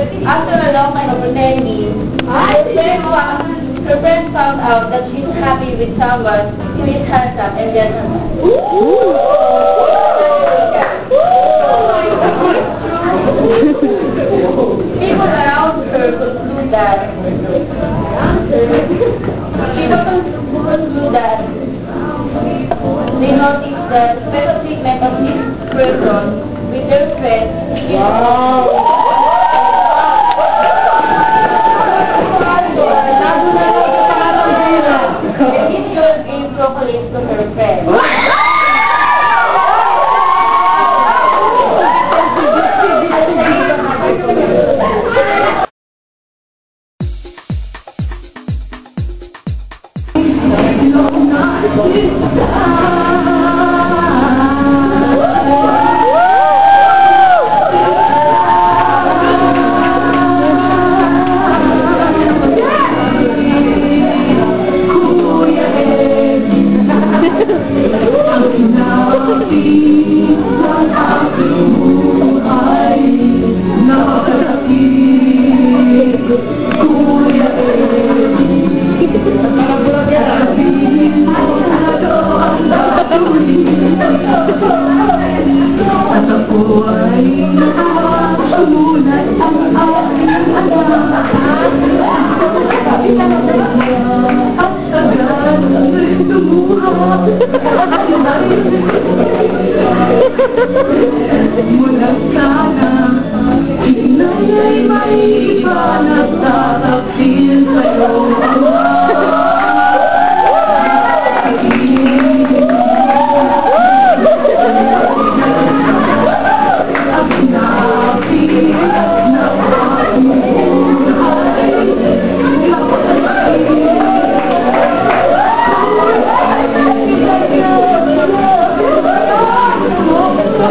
After a long time of pretending, then one, her friend found out that she's happy with someone who is handsome and gentleman. People around her conclude that. People conclude that. They notice the Oh, my God. أين راحون